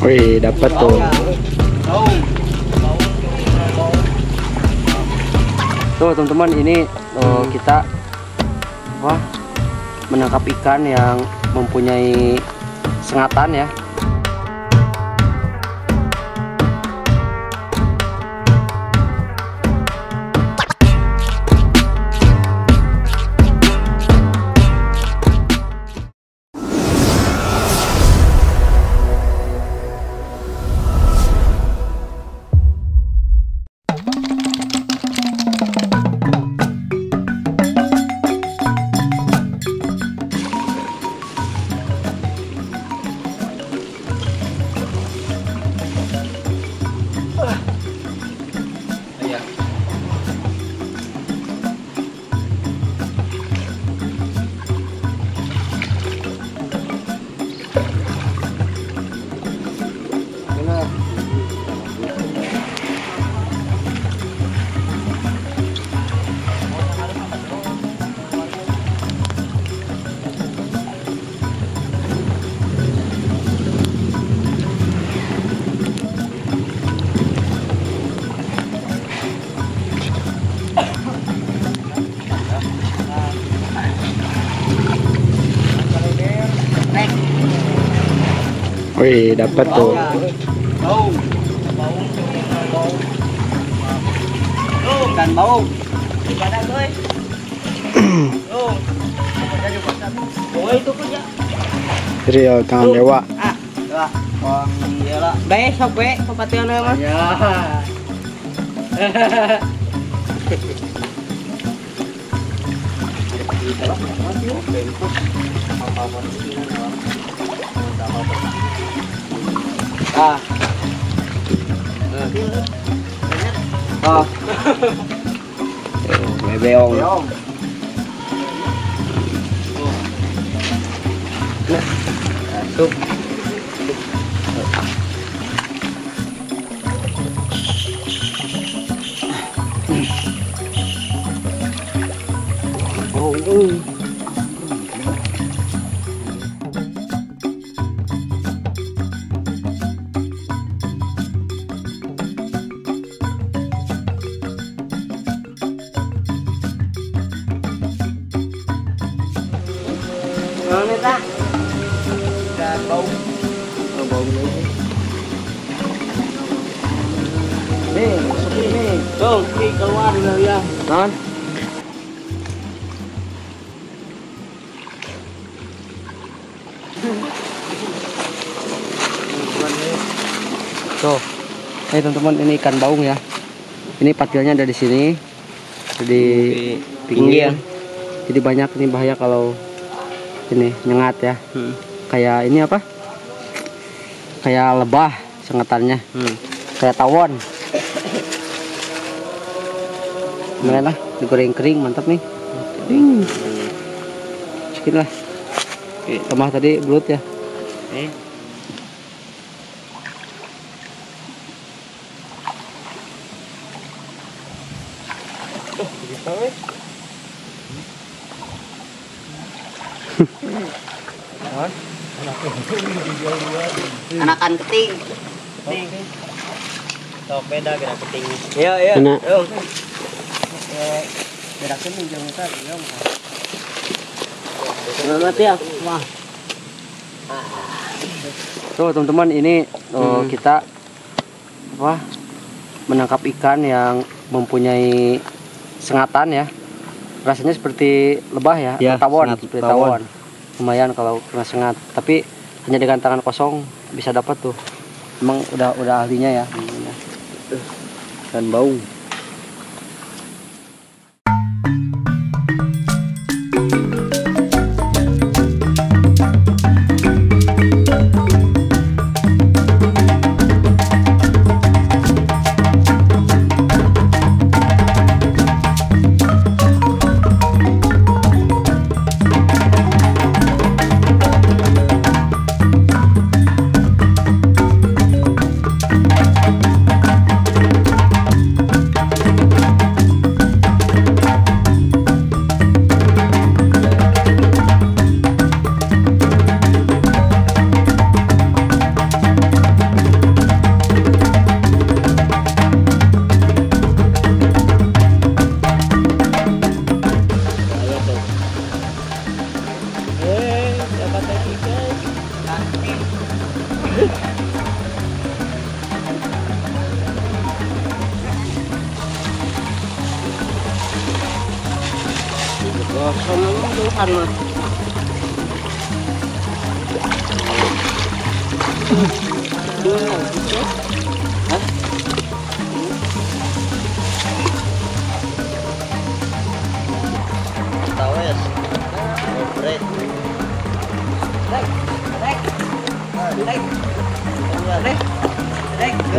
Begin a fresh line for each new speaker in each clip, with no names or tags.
Wih, dapat tuh. Tuh teman-teman ini oh, kita apa menangkap ikan yang mempunyai sengatan ya. Wih, dapat tuh.
Ikan bau. Oh, itu punya.
Real tangan dewa.
Ah, coba. Wong iya lah. Besok we, kepatian mah. Ya. Ah. Oh.
Bebeong.
Yong.
Masuk. Oh, oh. Nih.
Tuh, ini keluar dari ya.
Non. Tuh, ini teman-teman ini ikan baung ya. Ini patilnya ada di sini, di pinggir. Jadi banyak ini bahaya kalau ini nyengat ya.
Hmm.
Kayak ini apa? Kayak lebah sengatannya,
Hmm.
kayak tawon. Gimana lah, digoreng kering mantap nih. Hmm. Sedikit lah. Tambah tadi belut ya.
Eh. Anakan keting. Keting. Tok beda kira keting. Iya, iya.
Enak.
Yo. Beda keting jangan kan, yo. Selamat ya. Wah.
Tuh teman-teman ini oh,
Hmm.
kita apa menangkap ikan yang mempunyai sengatan ya. Rasanya seperti lebah ya,
Ya,
tawon,
sengat
seperti
tawon.
tawon. Lumayan kalau kena sengat, tapi hanya dengan tangan kosong bisa dapat tuh. Emang udah udah ahlinya ya.
Dan bau.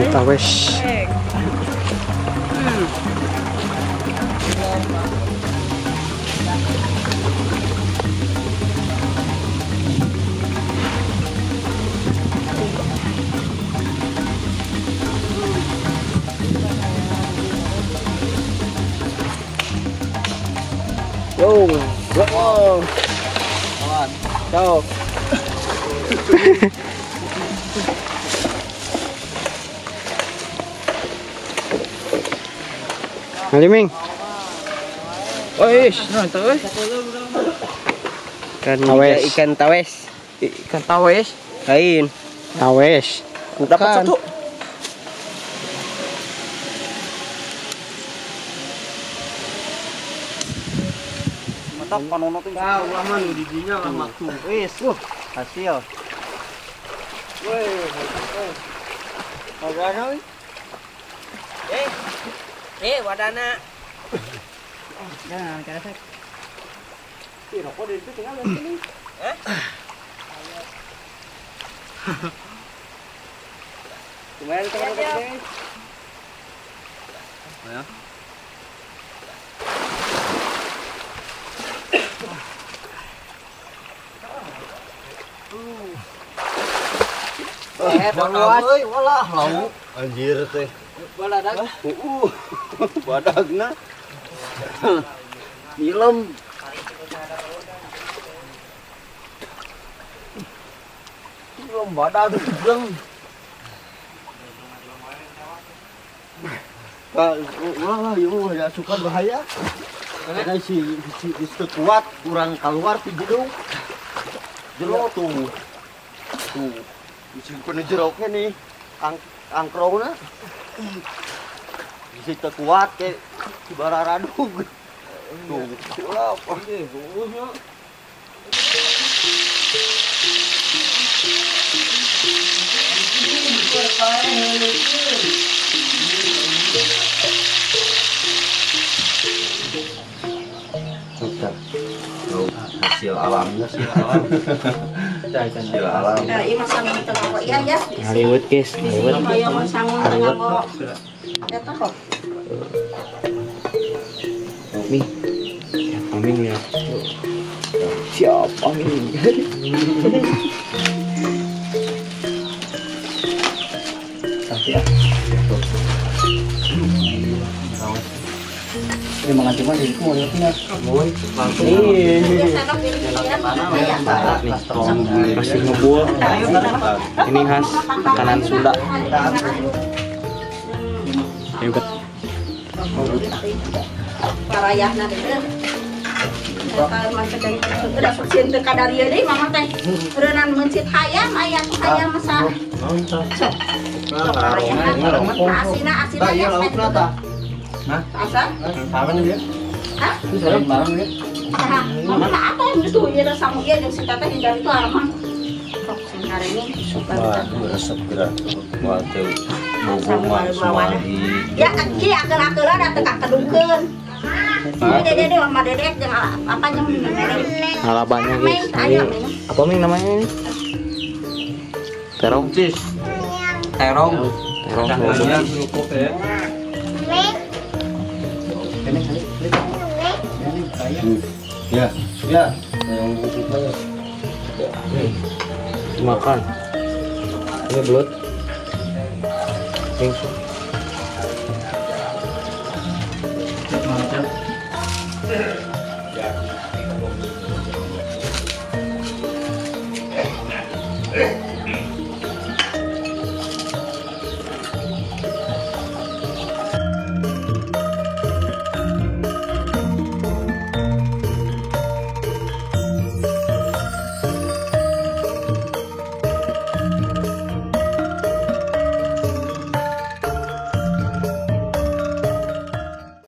Kita wes. Yo, wow. Ciao. Maliming. Wes, nah tawes.
Kan
Tawes.
ikan tawes.
Ikan tawes.
Lain.
Tawes.
Dapat satu. Mantap panono tuh. Kau lama nih di dinya lama tuh. Wis, tuh hasil. Weh, Agak Eh, eh, wadana. Jangan kerasa. Ih, rokok dari itu tinggal di sini. Eh? Lumayan teman-teman. Ya. Anjir teh. Uh. Badagna. Badag yuk, ya suka bahaya. Karena si, si, si kuat, kurang keluar di gedung. Jero tuh. Tuh. Di jeroknya nih. Ang, angkrongnya. Bisa kuat kayak si bararadug. Tuh, apa?
hasil alamnya sih alam
iya masang tengah kok iya ya.
Hollywood guys, Hollywood.
Masang tengah kok? Ya toh kok.
Nih. Ya,
ya
Ini makan cuma di mau lihat nih.
Iya, sana pilih pilihan mana ya.
Nih, masih ngebul. Ini khas makanan Sunda. Ayo bet.
Parayahna. Reunan mencit hayam aya tuh hayam masa. Parayahna asina asina
Iya.
Asa? Hah?
Itu saya
mama apa yang itu ya sama dia hindari itu aman.
Wah gerak wah bogo mah di
Ya ki. Ini dede dede sama dedek jeung apa jeung dedek.
Halabannya guys. Apa Ming namanya ini? Terong.
Cis. Terong.
Terong.
Jangan ya.
ya ya yang busuk aja
Makan. Ini belut. Langsung.
Eh,